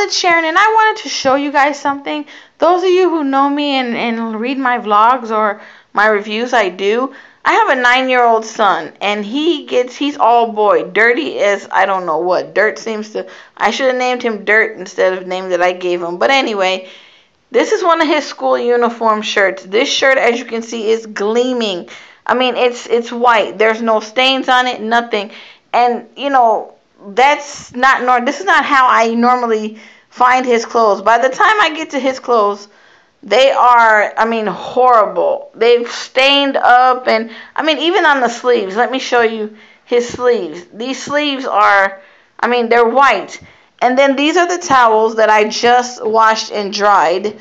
it's Sharon and I wanted to show you guys something. Those of you who know me and, and read my vlogs or my reviews I do, I have a nine-year-old son and he gets, he's all boy, dirty as I don't know what. Dirt seems to, I should have named him Dirt instead of name that I gave him. But anyway, this is one of his school uniform shirts. This shirt, as you can see, is gleaming. I mean, it's it's white. There's no stains on it, nothing. And, you know, that's not nor this is not how I normally find his clothes. By the time I get to his clothes, they are I mean horrible. They've stained up and I mean even on the sleeves. Let me show you his sleeves. These sleeves are I mean they're white. And then these are the towels that I just washed and dried.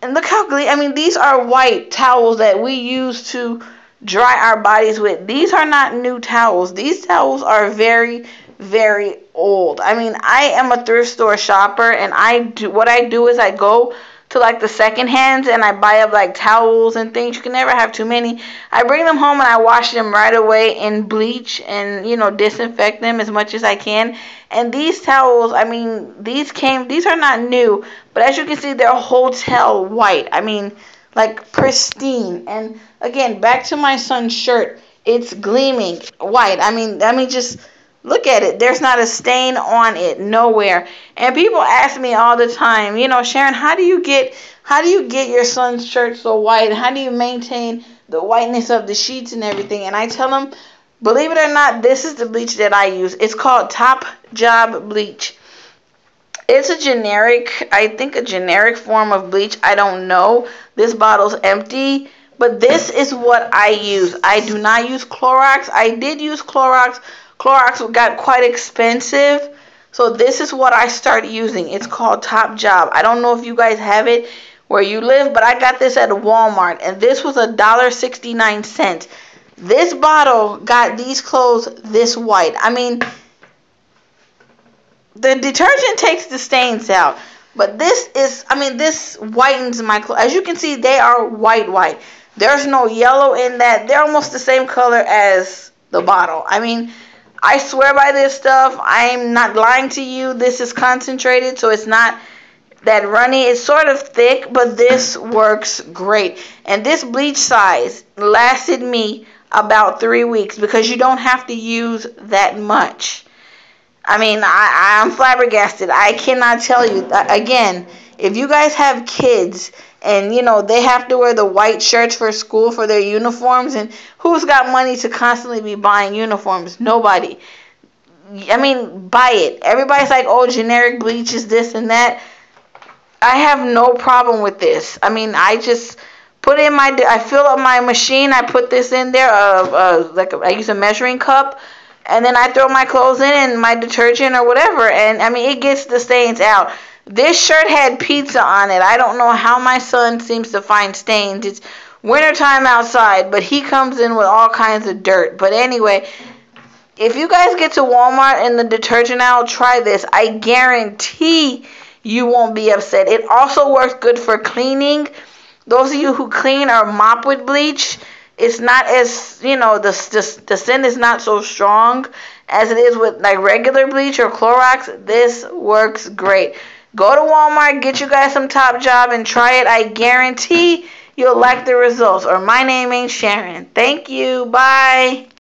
And look how glee I mean these are white towels that we use to dry our bodies with. These are not new towels. These towels are very, very old. I mean, I am a thrift store shopper, and I do what I do is I go to like the second hands and I buy up like towels and things. You can never have too many. I bring them home and I wash them right away in bleach and you know disinfect them as much as I can. And these towels, I mean, these came these are not new, but as you can see they're hotel white. I mean, like pristine. And again, back to my son's shirt. It's gleaming white. I mean, I mean, just look at it. There's not a stain on it nowhere. And people ask me all the time, you know, Sharon, how do you get how do you get your son's shirt so white? How do you maintain the whiteness of the sheets and everything? And I tell them, believe it or not, this is the bleach that I use. It's called Top Job Bleach. It's a generic, I think a generic form of bleach. I don't know. This bottle's empty, but this is what I use. I do not use Clorox. I did use Clorox. Clorox got quite expensive. So this is what I started using. It's called Top Job. I don't know if you guys have it where you live, but I got this at Walmart and this was a dollar sixty nine cents. This bottle got these clothes this white. I mean, the detergent takes the stains out. But this is, I mean, this whitens my clothes. As you can see, they are white, white. There's no yellow in that. They're almost the same color as the bottle. I mean, I swear by this stuff. I'm not lying to you. This is concentrated, so it's not that runny. It's sort of thick, but this works great. And this bleach size lasted me about three weeks because you don't have to use that much. I mean, I, I'm flabbergasted. I cannot tell you. Again, if you guys have kids and, you know, they have to wear the white shirts for school for their uniforms, and who's got money to constantly be buying uniforms? Nobody. I mean, buy it. Everybody's like, oh, generic bleach is this and that. I have no problem with this. I mean, I just put in my, I fill up my machine. I put this in there, uh, uh, like I use a measuring cup and then I throw my clothes in and my detergent or whatever, and I mean it gets the stains out. This shirt had pizza on it. I don't know how my son seems to find stains. It's wintertime outside, but he comes in with all kinds of dirt. But anyway, if you guys get to Walmart and the detergent aisle, try this. I guarantee you won't be upset. It also works good for cleaning. Those of you who clean or mop with bleach, it's not as you know the, the the scent is not so strong as it is with like regular bleach or Clorox. This works great. Go to Walmart, get you guys some Top Job and try it. I guarantee you'll like the results. Or my name ain't Sharon. Thank you. Bye.